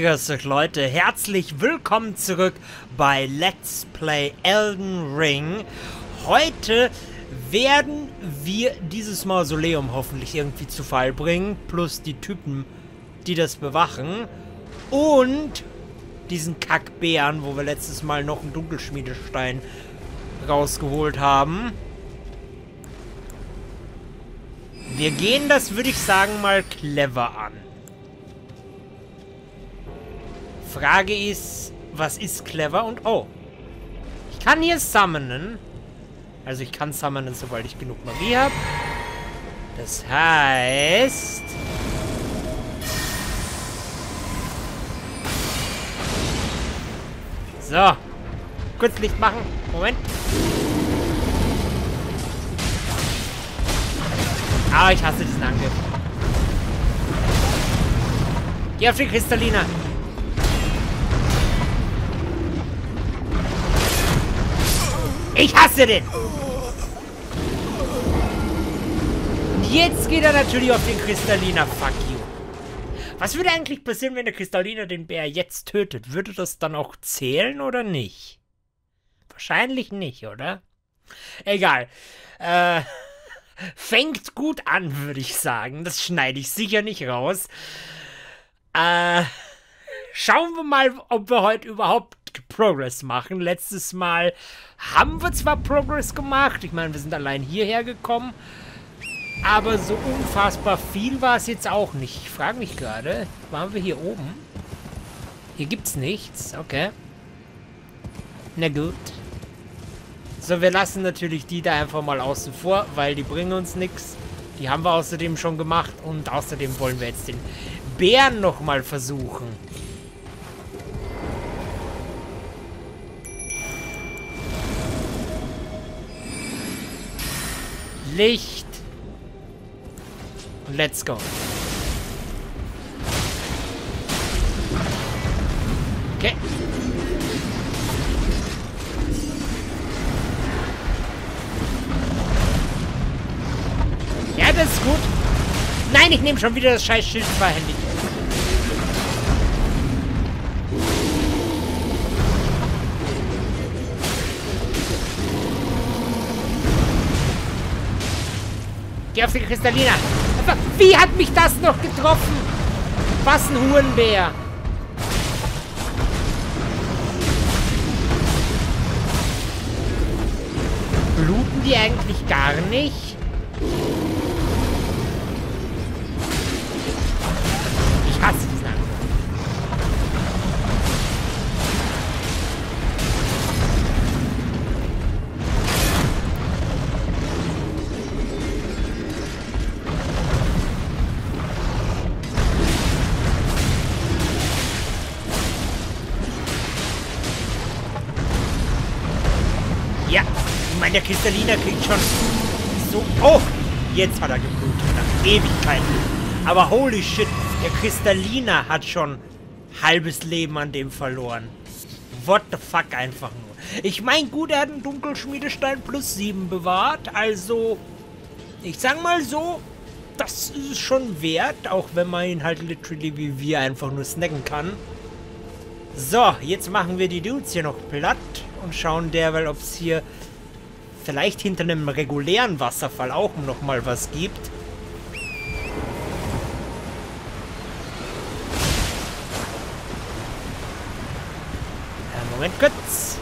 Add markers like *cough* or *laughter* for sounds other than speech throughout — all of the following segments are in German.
Grüß euch Leute, herzlich willkommen zurück bei Let's Play Elden Ring. Heute werden wir dieses Mausoleum hoffentlich irgendwie zu Fall bringen, plus die Typen, die das bewachen. Und diesen Kackbären, wo wir letztes Mal noch einen Dunkelschmiedestein rausgeholt haben. Wir gehen das, würde ich sagen, mal clever an. Frage ist, was ist clever und... Oh. Ich kann hier summonen. Also ich kann summonen, sobald ich genug Magie habe. Das heißt... So. Kurz Licht machen. Moment. Ah, ich hasse diesen Angriff. Geh auf die Kristallina. Ich hasse den! Jetzt geht er natürlich auf den Kristalliner. Fuck you. Was würde eigentlich passieren, wenn der Kristalliner den Bär jetzt tötet? Würde das dann auch zählen oder nicht? Wahrscheinlich nicht, oder? Egal. Äh, *laughs* fängt gut an, würde ich sagen. Das schneide ich sicher nicht raus. Äh, schauen wir mal, ob wir heute überhaupt Progress machen. Letztes Mal haben wir zwar Progress gemacht, ich meine, wir sind allein hierher gekommen, aber so unfassbar viel war es jetzt auch nicht. Ich frage mich gerade, waren wir hier oben? Hier gibt's nichts, okay. Na gut. So, wir lassen natürlich die da einfach mal außen vor, weil die bringen uns nichts. Die haben wir außerdem schon gemacht und außerdem wollen wir jetzt den Bären nochmal versuchen. Licht. Und let's go. Okay. Ja, das ist gut. Nein, ich nehme schon wieder das scheiß Schild zweihändig. Geh auf die Kristallina. Wie hat mich das noch getroffen? Was ein Hurenbär. Bluten die eigentlich gar nicht? Meine, der Kristalliner kriegt schon so... Oh, jetzt hat er geblutet. Nach Ewigkeiten. Aber holy shit, der Kristalliner hat schon halbes Leben an dem verloren. What the fuck einfach nur. Ich meine, gut, er hat einen Dunkelschmiedestein plus 7 bewahrt. Also, ich sag mal so, das ist schon wert. Auch wenn man ihn halt literally wie wir einfach nur snacken kann. So, jetzt machen wir die Dudes hier noch platt und schauen derweil, ob es hier vielleicht hinter einem regulären Wasserfall auch noch mal was gibt. Ja, Moment kurz.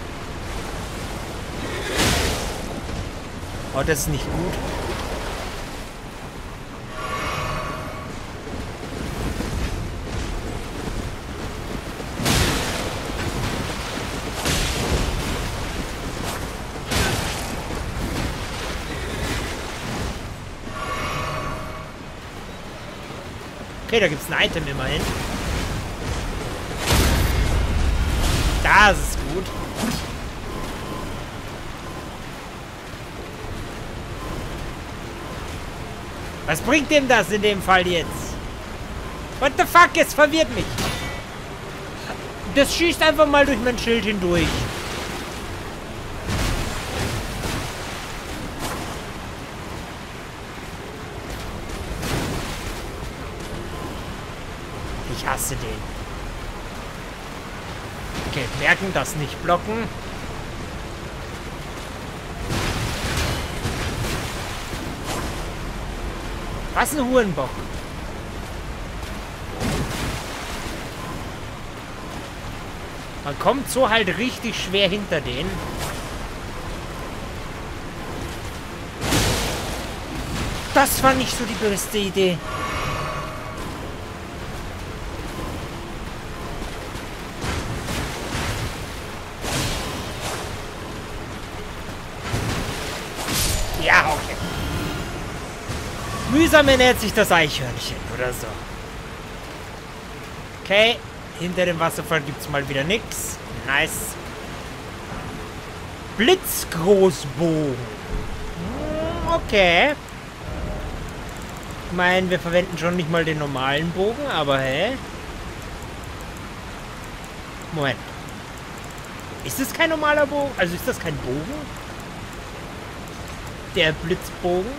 Oh, das ist nicht gut. Okay, da gibt es ein Item immerhin. Das ist gut. Was bringt dem das in dem Fall jetzt? What the fuck? Es verwirrt mich. Das schießt einfach mal durch mein Schild hindurch. Ich hasse den. Merken, das nicht blocken. Was ein Hurenbock. Man kommt so halt richtig schwer hinter denen. Das war nicht so die beste Idee. Ja, okay. Mühsam ernährt sich das Eichhörnchen oder so. Okay, hinter dem Wasserfall gibt es mal wieder nichts. Nice. Blitzgroßbogen. Hm, okay. Ich meine, wir verwenden schon nicht mal den normalen Bogen, aber hä? Moment. Ist das kein normaler Bogen? Also ist das kein Bogen? Der Blitzbogen?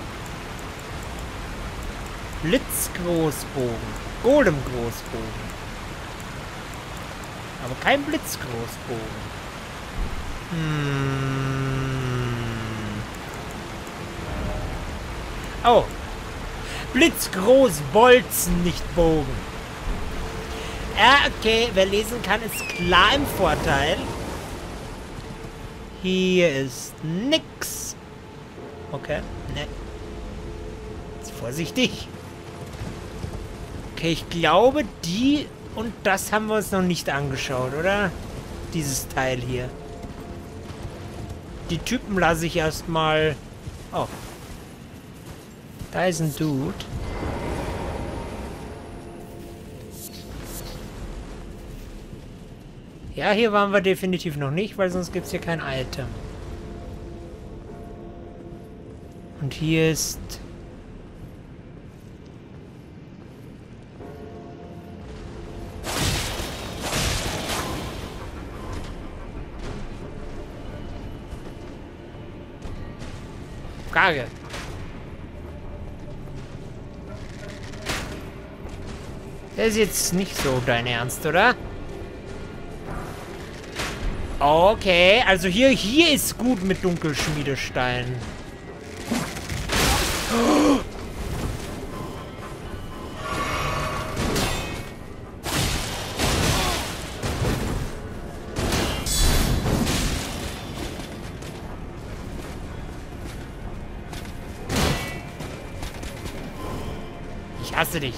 Blitzgroßbogen. Golem-Großbogen. Aber kein Blitzgroßbogen. Hm. Oh, Blitzgroß Bolzen, nicht Bogen. Ja, okay, wer lesen kann, ist klar im Vorteil. Hier ist nix. Okay, ne. Vorsichtig. Okay, ich glaube, die und das haben wir uns noch nicht angeschaut, oder? Dieses Teil hier. Die Typen lasse ich erstmal... Oh, da ist ein Dude. Ja, hier waren wir definitiv noch nicht, weil sonst gibt es hier kein Item. Und hier ist... Frage. Das ist jetzt nicht so dein Ernst, oder? Okay, also hier, hier ist gut mit Dunkelschmiedestein. Hasse dich.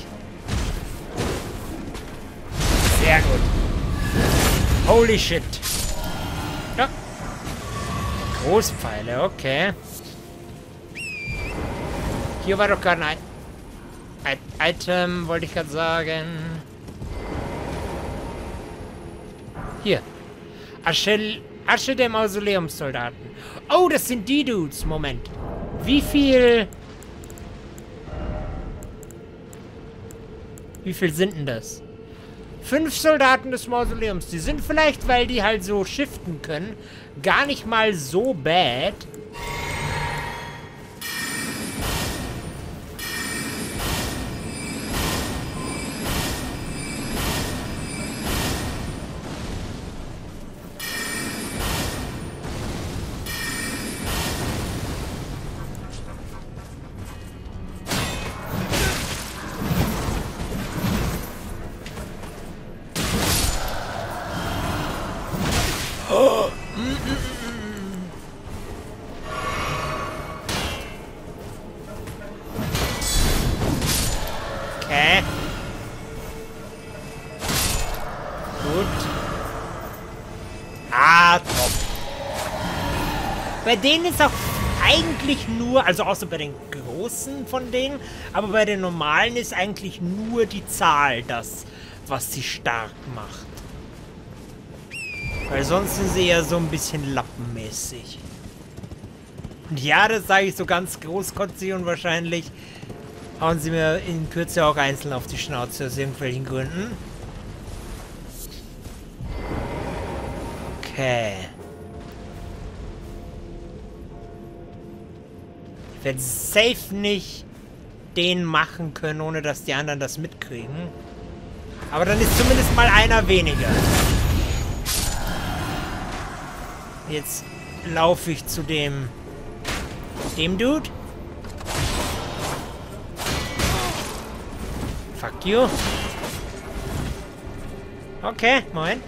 Sehr gut. Holy shit. Ja. Großpfeile, okay. Hier war doch gerade ein, ein Item, wollte ich gerade sagen. Hier. Asche, Asche der Mausoleumssoldaten. Oh, das sind die Dudes. Moment. Wie viel... Wie viel sind denn das? Fünf Soldaten des Mausoleums. Die sind vielleicht, weil die halt so shiften können, gar nicht mal so bad. Bei denen ist auch eigentlich nur, also außer bei den großen von denen, aber bei den normalen ist eigentlich nur die Zahl das, was sie stark macht. Weil sonst sind sie ja so ein bisschen lappenmäßig. Und ja, das sage ich so ganz großkotzig und wahrscheinlich hauen sie mir in Kürze auch einzeln auf die Schnauze aus irgendwelchen Gründen. Okay. Ich werde safe nicht den machen können, ohne dass die anderen das mitkriegen. Aber dann ist zumindest mal einer weniger. Jetzt laufe ich zu dem... Dem Dude. Fuck you. Okay, Moment.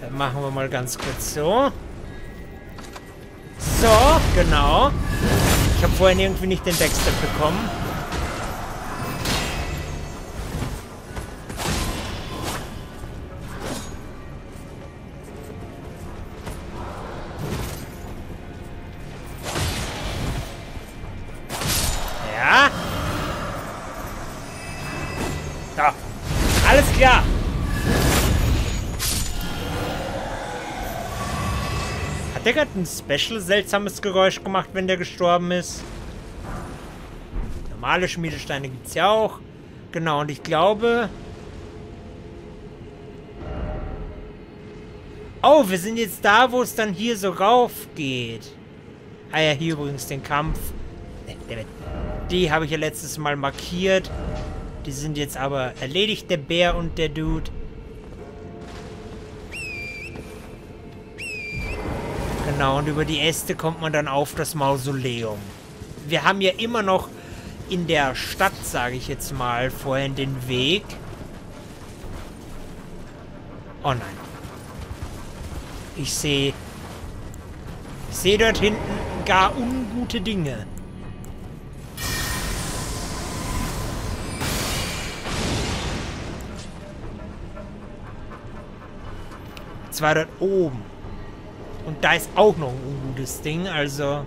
Dann machen wir mal ganz kurz so. So, genau. Ich habe vorhin irgendwie nicht den Backstep bekommen. Hat der gerade ein special seltsames Geräusch gemacht, wenn der gestorben ist? Normale Schmiedesteine gibt es ja auch. Genau, und ich glaube... Oh, wir sind jetzt da, wo es dann hier so rauf geht. Ah ja, hier übrigens den Kampf. Die habe ich ja letztes Mal markiert. Die sind jetzt aber erledigt, der Bär und der Dude. Genau, und über die Äste kommt man dann auf das Mausoleum. Wir haben ja immer noch in der Stadt, sage ich jetzt mal, vorhin den Weg. Oh nein. Ich sehe... Ich sehe dort hinten gar ungute Dinge. Zwar dort oben. Und da ist auch noch ein ungutes Ding, also...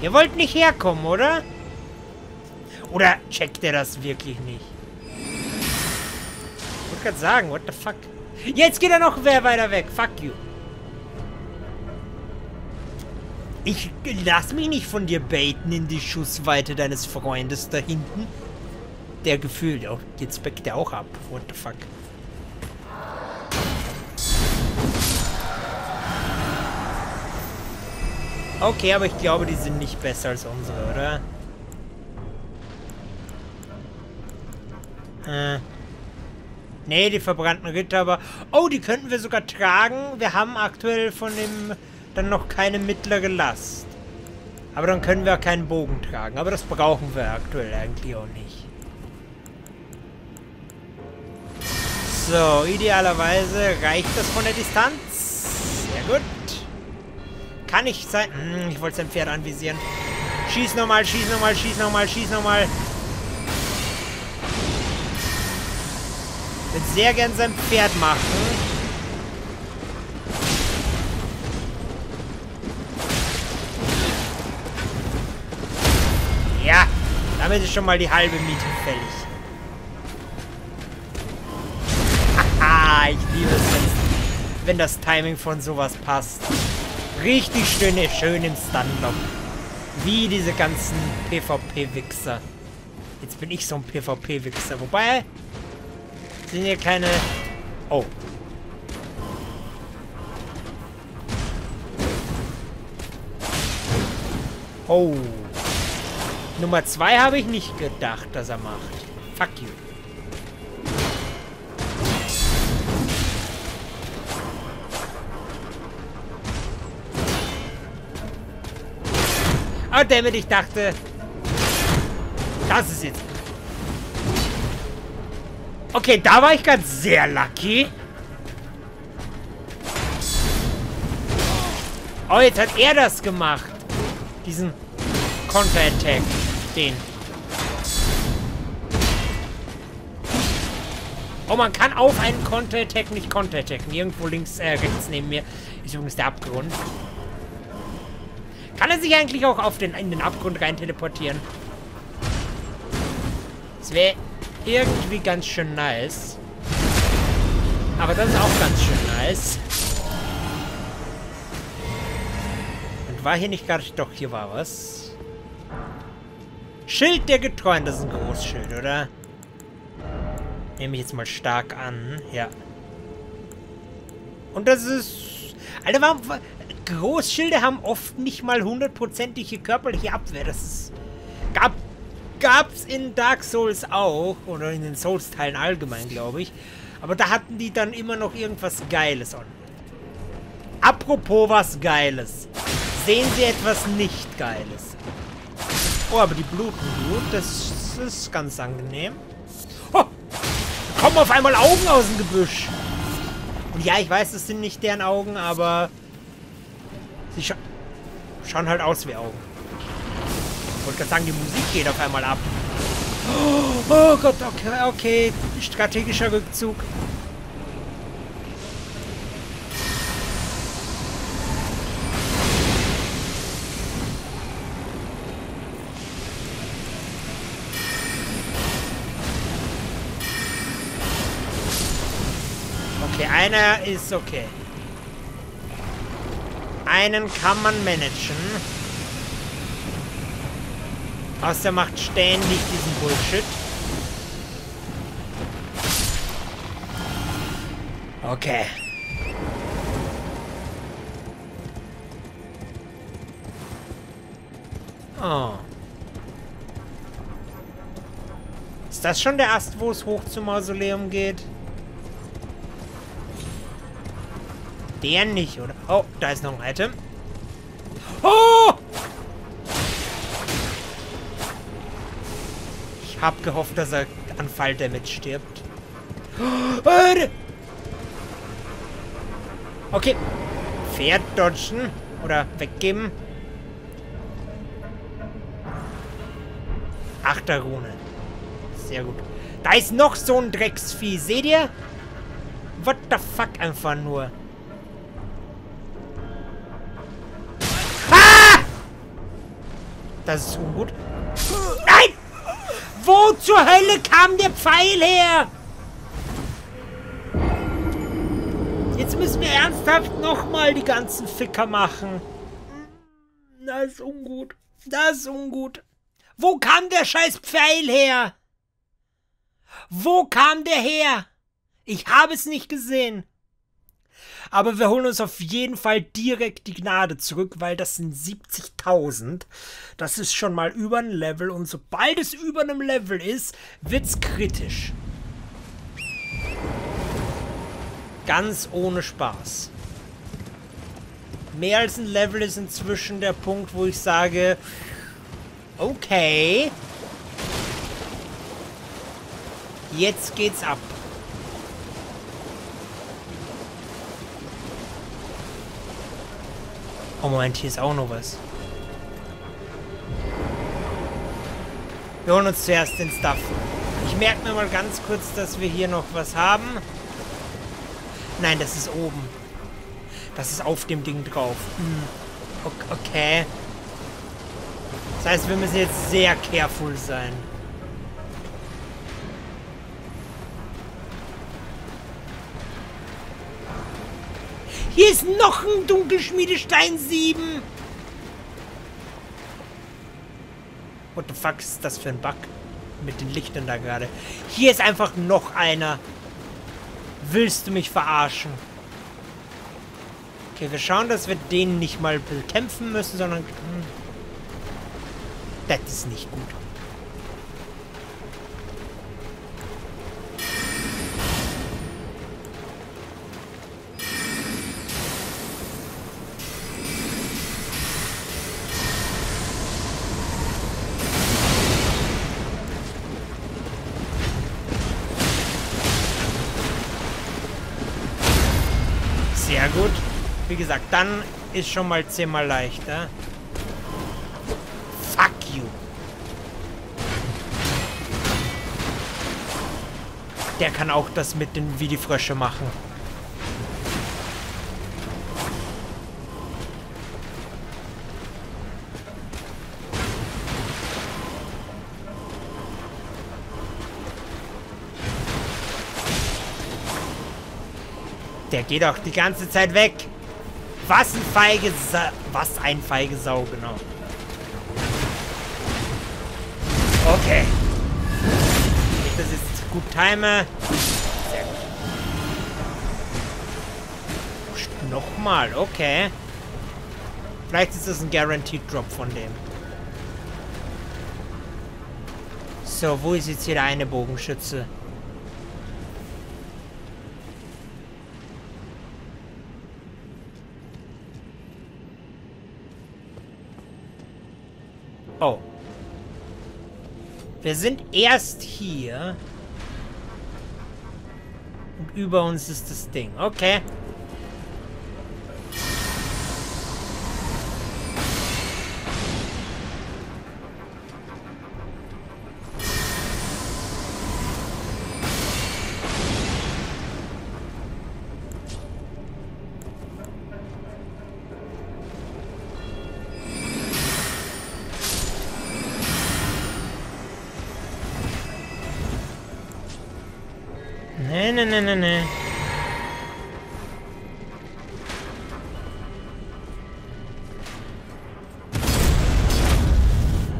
Ihr wollt nicht herkommen, oder? Oder checkt ihr das wirklich nicht? Ich wollte gerade sagen, what the fuck? Jetzt geht er noch wer weiter weg. Fuck you. Ich lass mich nicht von dir baiten in die Schussweite deines Freundes da hinten der Gefühl. Oh, jetzt backt der auch ab. What the fuck? Okay, aber ich glaube, die sind nicht besser als unsere, oder? Äh. Nee, die verbrannten Ritter, aber... Oh, die könnten wir sogar tragen. Wir haben aktuell von dem dann noch keine mittlere Last. Aber dann können wir keinen Bogen tragen. Aber das brauchen wir aktuell eigentlich auch nicht. So, idealerweise reicht das von der Distanz. Sehr gut. Kann ich sein... Hm, ich wollte sein Pferd anvisieren. Schieß nochmal, schieß nochmal, schieß nochmal, schieß nochmal. Würde sehr gern sein Pferd machen. Ja, damit ist schon mal die halbe Miete fällig. Ich liebe es, wenn das Timing von sowas passt. Richtig schön, schön im Stunlock. Wie diese ganzen PvP-Wichser. Jetzt bin ich so ein PvP-Wichser. Wobei, sind hier keine... Oh. Oh. Nummer zwei habe ich nicht gedacht, dass er macht. Fuck you. Damit ich dachte... Das ist jetzt... Okay, da war ich gerade sehr lucky. Oh, jetzt hat er das gemacht. Diesen Counter-Attack. Den. Oh, man kann auf einen Counter-Attack nicht Counter-Attacken. Irgendwo links, äh, rechts neben mir ist übrigens der Abgrund. Kann er sich eigentlich auch auf den, in den Abgrund rein teleportieren? Das wäre irgendwie ganz schön nice. Aber das ist auch ganz schön nice. Und war hier nicht gerade... Doch, hier war was. Schild der Getreuen. Das ist ein Großschild, oder? Nehme ich jetzt mal stark an. Ja. Und das ist... Alter, warum... Großschilde haben oft nicht mal hundertprozentige körperliche Abwehr. Das gab gab's in Dark Souls auch. Oder in den Souls-Teilen allgemein, glaube ich. Aber da hatten die dann immer noch irgendwas Geiles an. Apropos was Geiles. Sehen Sie etwas nicht Geiles. Oh, aber die bluten gut. Das ist ganz angenehm. Oh, kommen auf einmal Augen aus dem Gebüsch. Und ja, ich weiß, das sind nicht deren Augen, aber sie scha schauen halt aus wie Augen. Ich wollte gerade sagen, die Musik geht auf einmal ab. Oh, oh Gott, okay, okay. Strategischer Rückzug. Okay, einer ist okay. Einen kann man managen. Außer er macht ständig diesen Bullshit. Okay. Oh. Ist das schon der Ast, wo es hoch zum Mausoleum geht? Der nicht, oder? Oh, da ist noch ein Item. Oh! Ich hab gehofft, dass er an Fall damit stirbt. Okay. Pferd dodgen. Oder weggeben. Achterrune. Sehr gut. Da ist noch so ein Drecksvieh. Seht ihr? What the fuck einfach nur. Das ist ungut. Nein! Wo zur Hölle kam der Pfeil her? Jetzt müssen wir ernsthaft nochmal die ganzen Ficker machen. Das ist ungut. Das ist ungut. Wo kam der scheiß Pfeil her? Wo kam der her? Ich habe es nicht gesehen. Aber wir holen uns auf jeden Fall direkt die Gnade zurück, weil das sind 70.000. Das ist schon mal über ein Level. Und sobald es über einem Level ist, wird's kritisch. Ganz ohne Spaß. Mehr als ein Level ist inzwischen der Punkt, wo ich sage, okay, jetzt geht's ab. Oh Moment, hier ist auch noch was. Wir holen uns zuerst den Stuff. Ich merke mir mal ganz kurz, dass wir hier noch was haben. Nein, das ist oben. Das ist auf dem Ding drauf. Hm. Okay. Das heißt, wir müssen jetzt sehr careful sein. Hier ist noch ein Dunkelschmiedestein 7. What the fuck ist das für ein Bug? Mit den Lichtern da gerade. Hier ist einfach noch einer. Willst du mich verarschen? Okay, wir schauen, dass wir den nicht mal bekämpfen müssen, sondern... Hm, das ist nicht gut. Dann ist schon mal zehnmal leichter. Fuck you. Der kann auch das mit den wie die Frösche machen. Der geht auch die ganze Zeit weg. Was ein feige Sa Was ein feige Sau, genau. Okay. Ich das jetzt gut time. Sehr gut. Nochmal, okay. Vielleicht ist das ein Guaranteed Drop von dem. So, wo ist jetzt hier der eine Bogenschütze? Oh. Wir sind erst hier. Und über uns ist das Ding. Okay. Nee, nee, nee, nee, nee.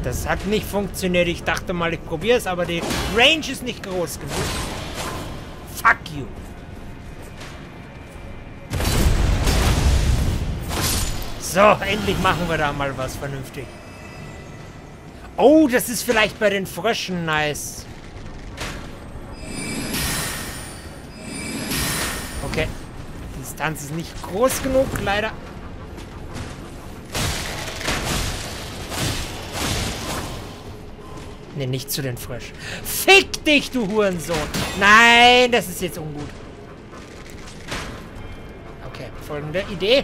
Das hat nicht funktioniert. Ich dachte mal, ich probiere es, aber die Range ist nicht groß genug. Fuck you. So, endlich machen wir da mal was vernünftig. Oh, das ist vielleicht bei den Fröschen nice. Distanz ist nicht groß genug, leider. Ne, nicht zu den Frösch. Fick dich, du Hurensohn! Nein, das ist jetzt ungut. Okay, folgende Idee.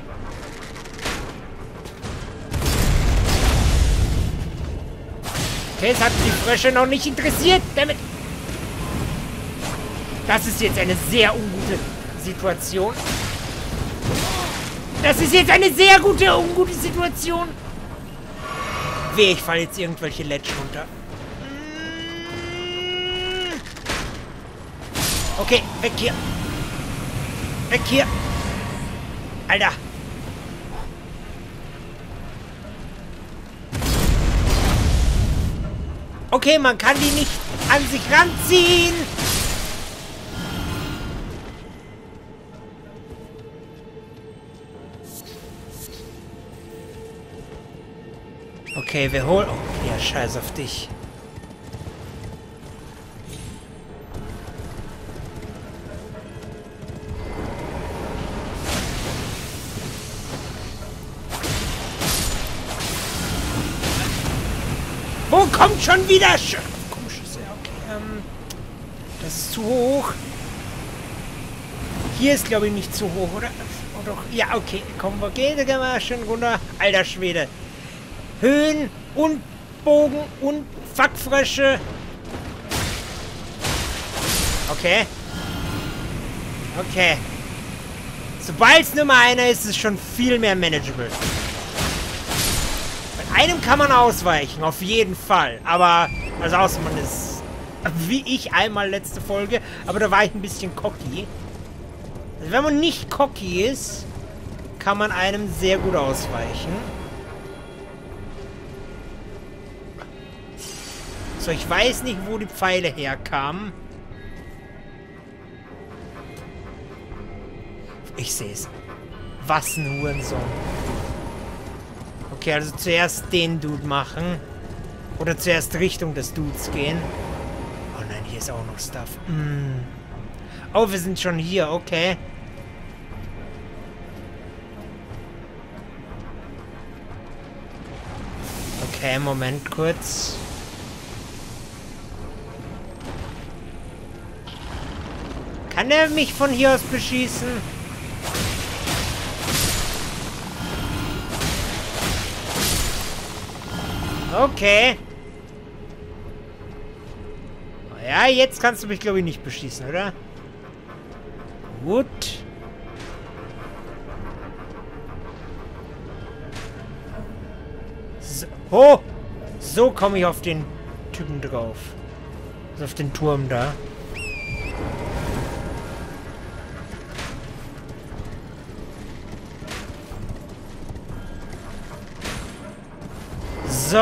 Okay, es hat die Frösche noch nicht interessiert. Damit. Das ist jetzt eine sehr ungute Situation. Das ist jetzt eine sehr gute, ungute Situation. Weh, ich falle jetzt irgendwelche Ledge runter. Okay, weg hier. Weg hier. Alter. Okay, man kann die nicht an sich ranziehen. Okay, wir holen... Oh, ja, scheiß auf dich. Wo kommt schon wieder... Sch Komisches, ja, okay. Ähm, das ist zu hoch. Hier ist, glaube ich, nicht zu hoch, oder? Oh, doch. Ja, okay. Kommen wir, gehen wir schön runter. Alter Schwede. Höhen und Bogen und Fackfrösche. Okay. Okay. Sobald es Nummer einer ist, ist es schon viel mehr manageable. Bei einem kann man ausweichen, auf jeden Fall. Aber, also außer man ist, wie ich einmal letzte Folge, aber da war ich ein bisschen cocky. Also wenn man nicht cocky ist, kann man einem sehr gut ausweichen. So, ich weiß nicht, wo die Pfeile herkamen. Ich sehe es. Was ein Hurensohn. Okay, also zuerst den Dude machen. Oder zuerst Richtung des Dudes gehen. Oh nein, hier ist auch noch Stuff. Mm. Oh, wir sind schon hier, okay. Okay, Moment kurz. Kann er mich von hier aus beschießen? Okay. Ja, jetzt kannst du mich, glaube ich, nicht beschießen, oder? Gut. So, oh! So komme ich auf den Typen drauf. Also auf den Turm da. So.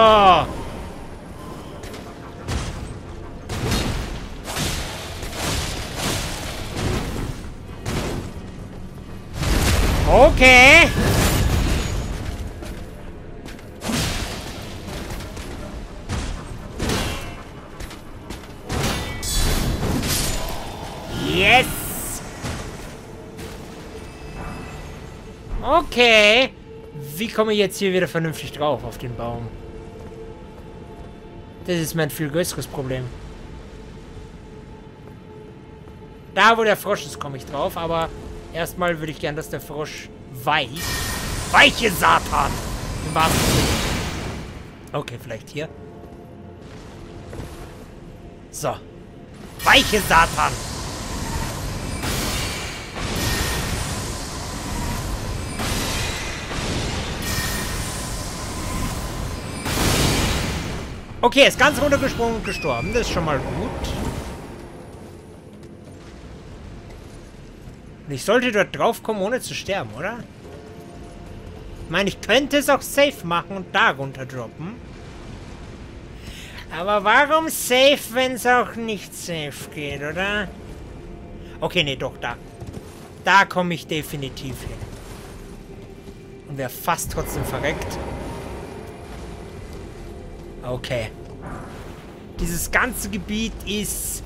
Okay. Yes. Okay. Wie komme ich jetzt hier wieder vernünftig drauf auf den Baum? Das ist mein viel größeres Problem. Da, wo der Frosch ist, komme ich drauf, aber erstmal würde ich gern, dass der Frosch weich. Weiche Satan! Im wahrsten. Okay, vielleicht hier. So. Weiche Satan! Okay, ist ganz runtergesprungen und gestorben. Das ist schon mal gut. Und ich sollte dort draufkommen, ohne zu sterben, oder? Ich meine, ich könnte es auch safe machen und da runter droppen. Aber warum safe, wenn es auch nicht safe geht, oder? Okay, nee, doch, da. Da komme ich definitiv hin. Und wäre fast trotzdem verreckt. Okay. Dieses ganze Gebiet ist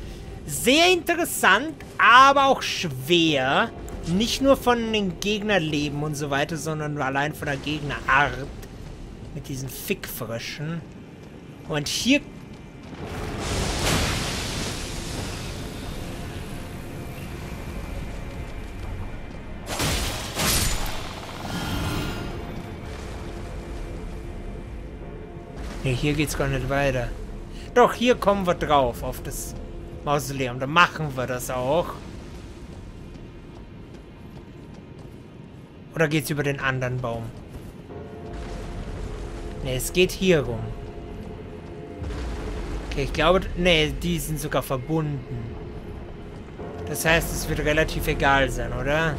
sehr interessant, aber auch schwer. Nicht nur von den Gegnerleben und so weiter, sondern allein von der Gegnerart. Mit diesen Fickfröschen. Und hier... Nee, hier geht's gar nicht weiter. Doch, hier kommen wir drauf, auf das Mausoleum. Da machen wir das auch. Oder geht's über den anderen Baum? Ne, es geht hier rum. Okay, ich glaube... Ne, die sind sogar verbunden. Das heißt, es wird relativ egal sein, oder?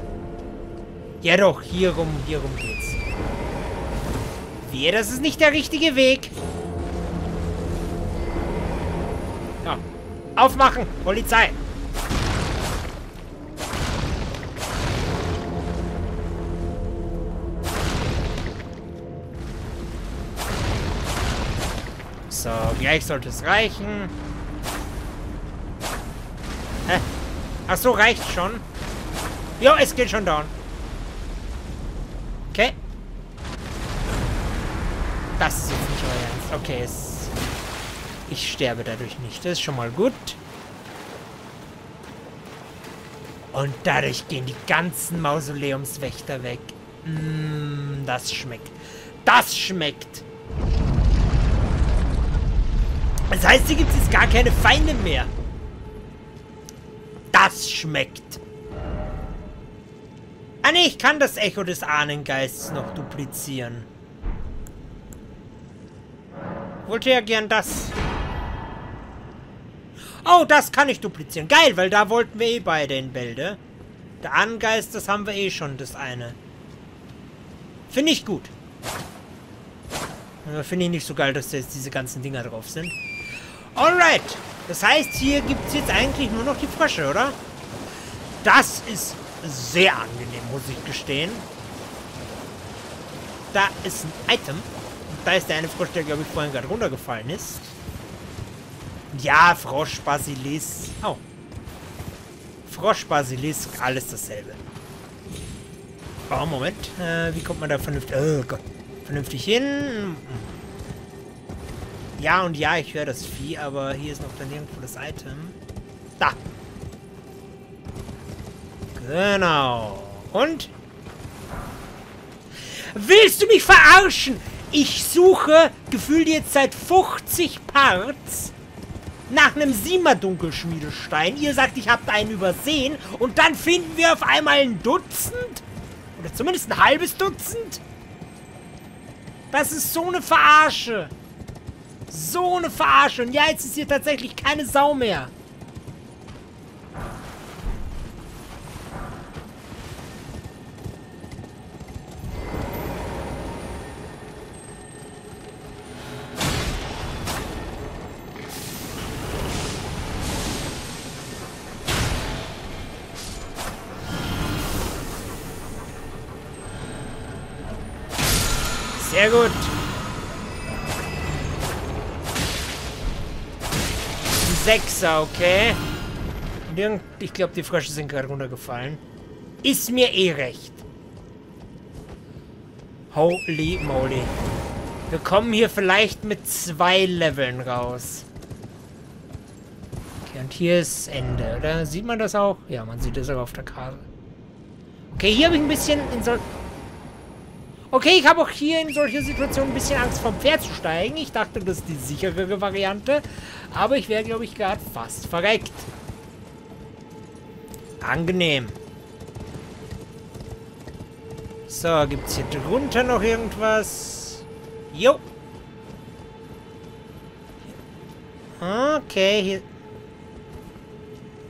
Ja doch, hier rum, hier rum geht's. Wehe, das ist nicht der richtige Weg. Aufmachen, Polizei. So, gleich sollte es reichen. Hä? Ach so, reicht schon. Jo, es geht schon down. Okay. Das ist jetzt nicht euer Ernst. Okay, es... Ich sterbe dadurch nicht. Das ist schon mal gut. Und dadurch gehen die ganzen Mausoleumswächter weg. Mm, das schmeckt. Das schmeckt. Das heißt, hier gibt es jetzt gar keine Feinde mehr. Das schmeckt. Ah ne, ich kann das Echo des Ahnengeists noch duplizieren. Wollte ja gern das. Oh, das kann ich duplizieren. Geil, weil da wollten wir eh beide in Bälde. Der Ahnengeist, das haben wir eh schon, das eine. Finde ich gut. Finde ich nicht so geil, dass da jetzt diese ganzen Dinger drauf sind. Alright. Das heißt, hier gibt es jetzt eigentlich nur noch die Frösche, oder? Das ist sehr angenehm, muss ich gestehen. Da ist ein Item. Da ist der eine Frosch, der, glaube ich, vorhin gerade runtergefallen ist. Ja, Frosch, Basilisk. Oh. Frosch, Basilisk, alles dasselbe. Oh, Moment. Äh, wie kommt man da vernünftig... Oh Gott. Vernünftig hin? Ja und ja, ich höre das Vieh, aber hier ist noch dann irgendwo das Item. Da. Genau. Und? Willst du mich verarschen? Ich suche, gefühlt jetzt seit 50 Parts, nach einem Sima-Dunkelschmiedestein. Ihr sagt, ich habt einen übersehen. Und dann finden wir auf einmal ein Dutzend? Oder zumindest ein halbes Dutzend? Das ist so eine Verarsche. So eine Verarsche. Und ja, jetzt ist hier tatsächlich keine Sau mehr. Sechser, okay. Ich glaube, die Frösche sind gerade runtergefallen. Ist mir eh recht. Holy moly. Wir kommen hier vielleicht mit zwei Leveln raus. Okay, und hier ist Ende, oder? Sieht man das auch? Ja, man sieht das auch auf der Karte. Okay, hier habe ich ein bisschen in so... Okay, ich habe auch hier in solchen Situationen ein bisschen Angst vom Pferd zu steigen. Ich dachte, das ist die sicherere Variante. Aber ich wäre, glaube ich, gerade fast verreckt. Angenehm. So, gibt es hier drunter noch irgendwas? Jo. Okay, hier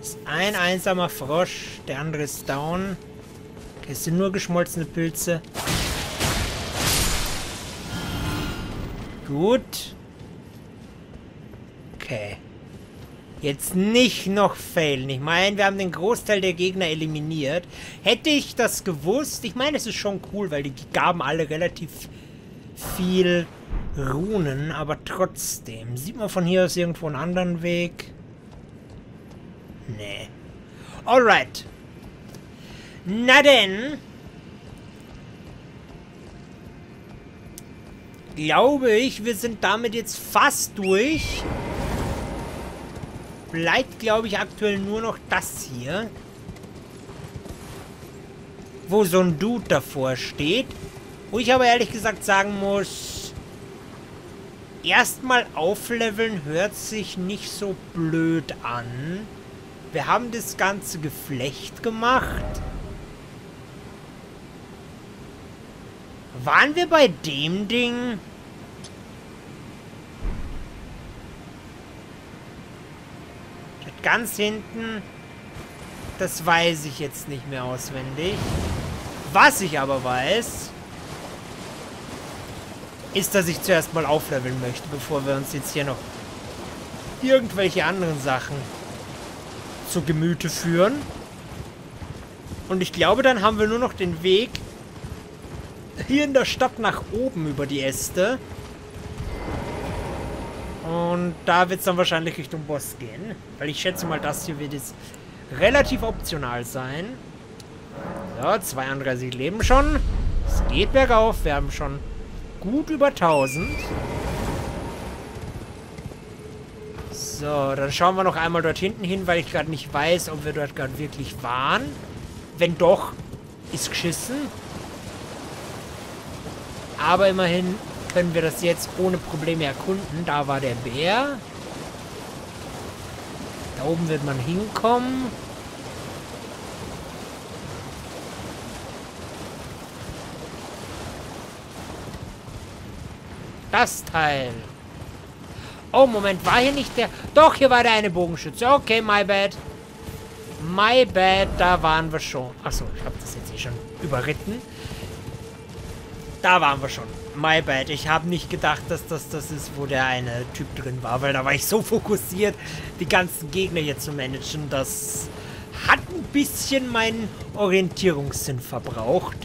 ist ein einsamer Frosch. Der andere ist down. Okay, es sind nur geschmolzene Pilze. Gut. Okay. Jetzt nicht noch failen. Ich meine, wir haben den Großteil der Gegner eliminiert. Hätte ich das gewusst, ich meine, es ist schon cool, weil die gaben alle relativ viel Runen, aber trotzdem. Sieht man von hier aus irgendwo einen anderen Weg? Nee. Alright. Na denn. Glaube ich, wir sind damit jetzt fast durch. Bleibt, glaube ich, aktuell nur noch das hier. Wo so ein Dude davor steht. Wo ich aber ehrlich gesagt sagen muss, erstmal aufleveln hört sich nicht so blöd an. Wir haben das ganze Geflecht gemacht. Waren wir bei dem Ding? Ganz hinten, das weiß ich jetzt nicht mehr auswendig. Was ich aber weiß, ist, dass ich zuerst mal aufleveln möchte, bevor wir uns jetzt hier noch irgendwelche anderen Sachen zu Gemüte führen. Und ich glaube, dann haben wir nur noch den Weg hier in der Stadt nach oben über die Äste. Und da wird es dann wahrscheinlich Richtung Boss gehen. Weil ich schätze mal, das hier wird jetzt relativ optional sein. So, 32 Leben schon. Es geht bergauf. Wir haben schon gut über 1000. So, dann schauen wir noch einmal dort hinten hin, weil ich gerade nicht weiß, ob wir dort gerade wirklich waren. Wenn doch, ist geschissen. Aber immerhin können wir das jetzt ohne Probleme erkunden. Da war der Bär. Da oben wird man hinkommen. Das Teil. Oh, Moment, war hier nicht der... Doch, hier war der eine Bogenschütze. Okay, my bad. My bad, da waren wir schon. Achso, ich habe das jetzt eh schon überritten. Da waren wir schon. My bad. Ich habe nicht gedacht, dass das das ist, wo der eine Typ drin war, weil da war ich so fokussiert, die ganzen Gegner hier zu managen. Das hat ein bisschen meinen Orientierungssinn verbraucht.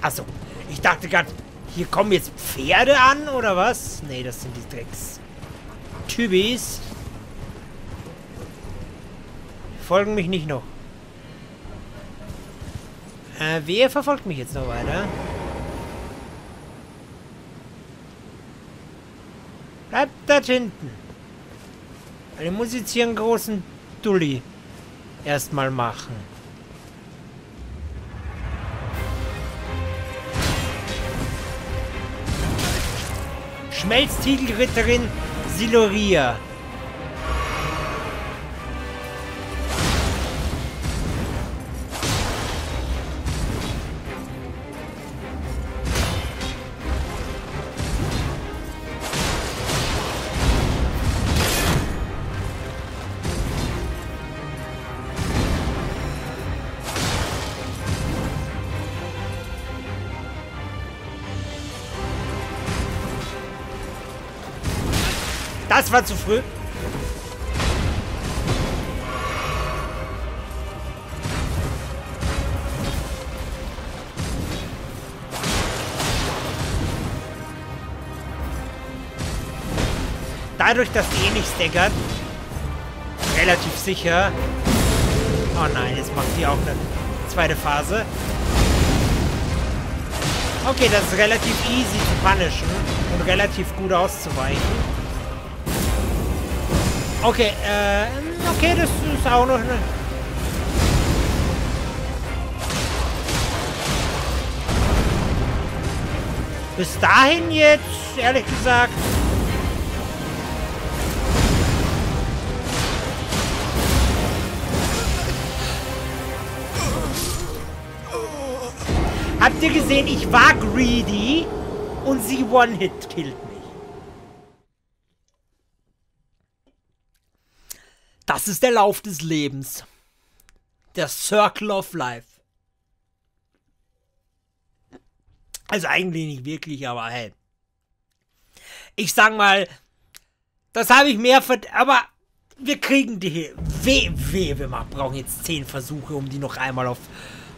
Achso, ich dachte gerade, hier kommen jetzt Pferde an, oder was? Nee, das sind die Drecks. Tübis. Folgen mich nicht noch. Äh, wer verfolgt mich jetzt noch weiter? Bleibt da hinten. Ich muss jetzt hier einen großen Dulli erstmal machen. Schmelztitelritterin Siloria. Das war zu früh. Dadurch, dass die eh nicht staggert, relativ sicher. Oh nein, jetzt macht die auch eine zweite Phase. Okay, das ist relativ easy zu punishen und relativ gut auszuweichen. Okay, äh, okay, das ist auch noch eine... Bis dahin jetzt, ehrlich gesagt... Habt ihr gesehen, ich war greedy und sie One-Hit-killt mich. Das ist der Lauf des Lebens. Der Circle of Life. Also eigentlich nicht wirklich, aber hey. Ich sag mal, das habe ich mehr verd... Aber wir kriegen die... Weh, weh, wir brauchen jetzt zehn Versuche, um die noch einmal auf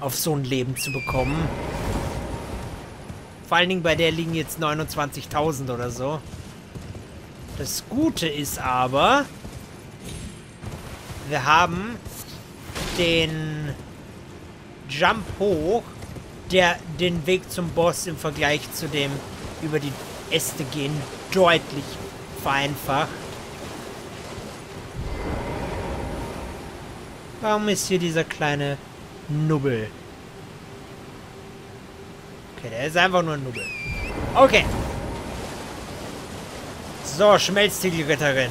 auf so ein Leben zu bekommen. Vor allen Dingen bei der liegen jetzt 29.000 oder so. Das Gute ist aber, wir haben den Jump hoch, der den Weg zum Boss im Vergleich zu dem über die Äste gehen deutlich vereinfacht. Warum ist hier dieser kleine Nubbel. Okay, der ist einfach nur ein Nubbel. Okay. So, Schmelztiegelritterin.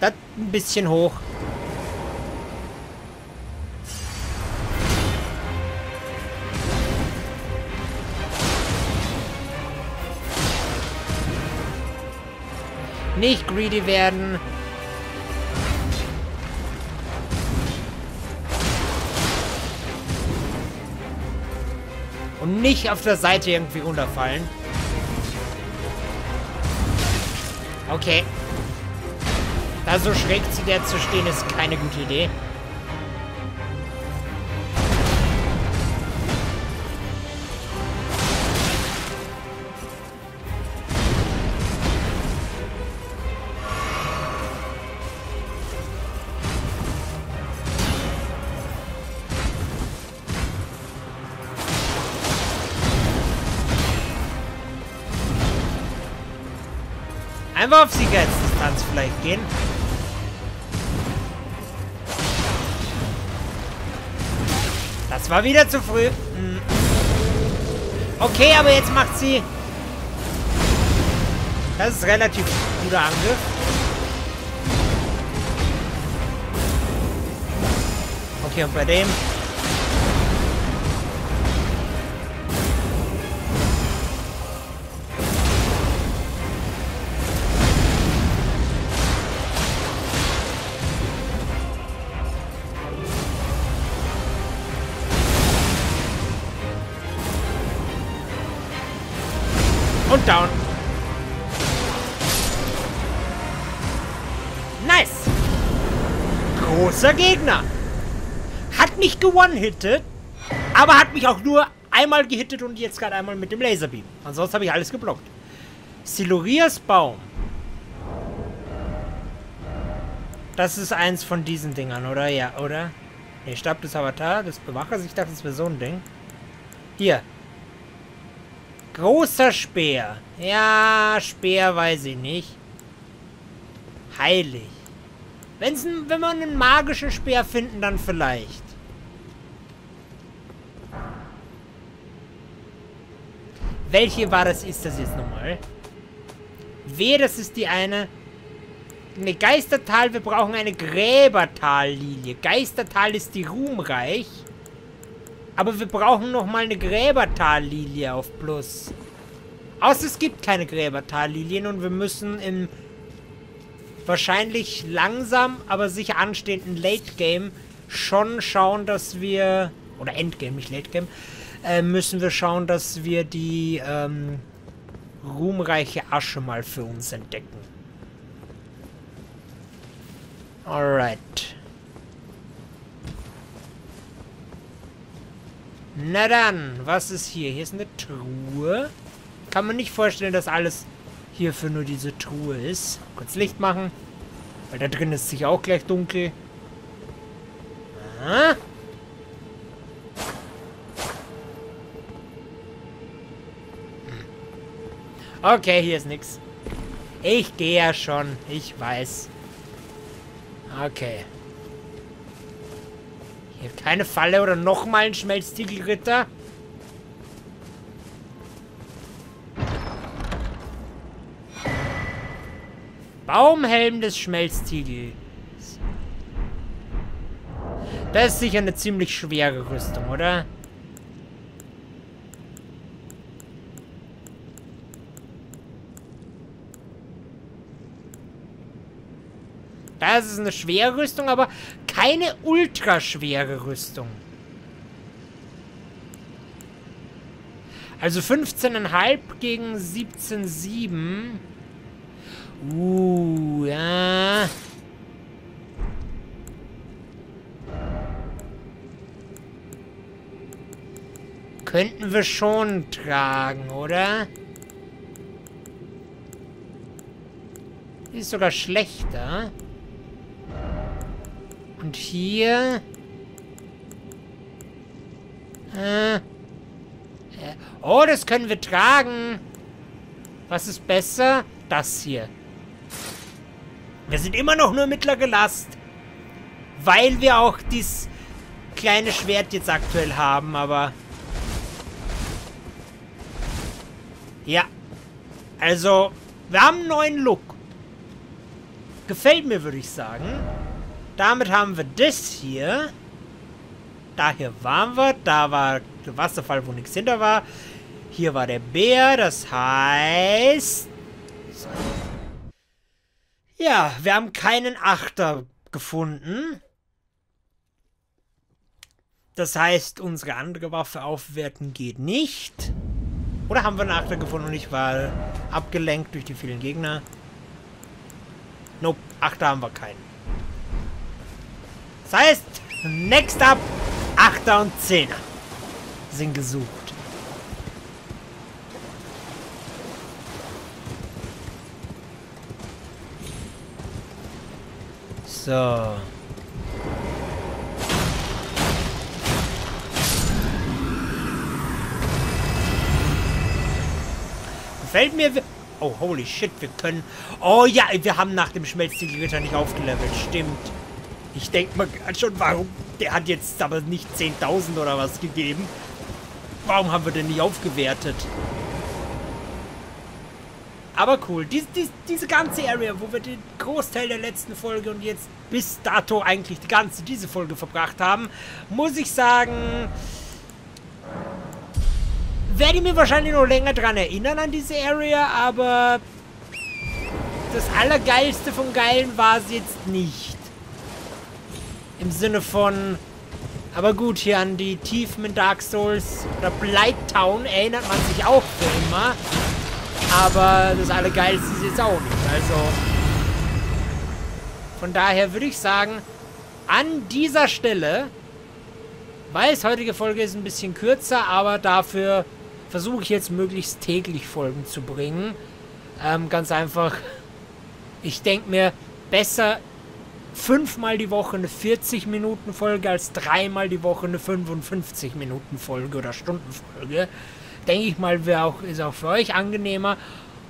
Das ein bisschen hoch. Nicht greedy werden. Und nicht auf der Seite irgendwie runterfallen. Okay. Da so schräg zu der zu stehen, ist keine gute Idee. Einfach auf Sicherheitsdistanz vielleicht gehen. War wieder zu früh. Hm. Okay, aber jetzt macht sie... Das ist relativ guter Angriff. Okay, und bei dem... Gegner. Hat mich gewonnen-hittet, aber hat mich auch nur einmal gehittet und jetzt gerade einmal mit dem Laserbeam. Ansonsten habe ich alles geblockt. Silurias Baum. Das ist eins von diesen Dingern, oder? Ja, oder? Ne, Stab des Avatar, des Bewachers. Ich dachte, das wäre so ein Ding. Hier. Großer Speer. Ja, Speer weiß ich nicht. Heilig. Wenn's wenn wir einen magischen Speer finden, dann vielleicht. Welche war das? Ist das jetzt nochmal? Wehe, das ist die eine. Eine Geistertal, wir brauchen eine Gräbertallilie. Geistertal ist die Ruhmreich. Aber wir brauchen noch mal eine Gräbertallilie auf Plus. Außer es gibt keine Gräbertallilien und wir müssen im wahrscheinlich langsam, aber sicher anstehenden Late Game schon schauen, dass wir oder Endgame, nicht Late Game, äh, müssen wir schauen, dass wir die ähm, ruhmreiche Asche mal für uns entdecken. Alright. Na dann, was ist hier? Hier ist eine Truhe. Kann man nicht vorstellen, dass alles hierfür nur diese Truhe ist. Kurz Licht machen. Weil da drin ist sich auch gleich dunkel. Aha. Okay, hier ist nichts. Ich gehe ja schon. Ich weiß. Okay. Hier keine Falle oder nochmal ein Schmelztiegelritter. Baumhelm des Schmelztiegels. Das ist sicher eine ziemlich schwere Rüstung, oder? Das ist eine schwere Rüstung, aber keine ultraschwere Rüstung. Also 15,5 gegen 17,7. Uh, ja. Könnten wir schon tragen, oder? ist sogar schlechter. Und hier... Äh, äh, oh, das können wir tragen. Was ist besser? Das hier. Wir sind immer noch nur mittlere Last. Weil wir auch dieses kleine Schwert jetzt aktuell haben, aber... Ja. Also, wir haben einen neuen Look. Gefällt mir, würde ich sagen. Damit haben wir das hier. Da hier waren wir. Da war der Wasserfall, wo nichts hinter war. Hier war der Bär. Das heißt... Ja, wir haben keinen Achter gefunden. Das heißt, unsere andere Waffe aufwerten geht nicht. Oder haben wir einen Achter gefunden und ich war abgelenkt durch die vielen Gegner? Nope, Achter haben wir keinen. Das heißt, next up, 8er und 10er sind gesucht. So. Fällt mir... Oh, holy shit, wir können... Oh ja, wir haben nach dem Schmelztiegelritter nicht aufgelevelt. Stimmt. Ich denke mal schon, warum... Der hat jetzt aber nicht 10.000 oder was gegeben. Warum haben wir denn nicht aufgewertet? Aber cool. Dies, dies, diese ganze Area, wo wir den Großteil der letzten Folge und jetzt bis dato eigentlich die ganze diese Folge verbracht haben, muss ich sagen, werde ich mir wahrscheinlich noch länger dran erinnern an diese Area, aber das Allergeilste vom Geilen war es jetzt nicht. Im Sinne von... Aber gut, hier an die Tiefen in Dark Souls oder Blight Town erinnert man sich auch für immer. Aber das Allergeilste ist jetzt auch nicht. Also... Von daher würde ich sagen, an dieser Stelle, weiß, heutige Folge ist ein bisschen kürzer, aber dafür versuche ich jetzt möglichst täglich Folgen zu bringen. Ähm, ganz einfach, ich denke mir, besser fünfmal die Woche eine 40-Minuten-Folge als dreimal die Woche eine 55-Minuten-Folge oder Stundenfolge. Denke ich mal, wäre auch, ist auch für euch angenehmer.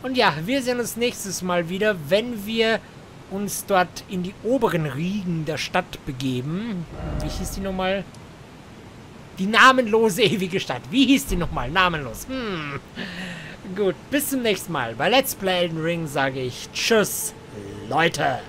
Und ja, wir sehen uns nächstes Mal wieder, wenn wir uns dort in die oberen Riegen der Stadt begeben. Wie hieß die nochmal? Die namenlose ewige Stadt. Wie hieß die nochmal? Namenlos. Hm. Gut, bis zum nächsten Mal. Bei Let's Play Elden Ring sage ich Tschüss, Leute.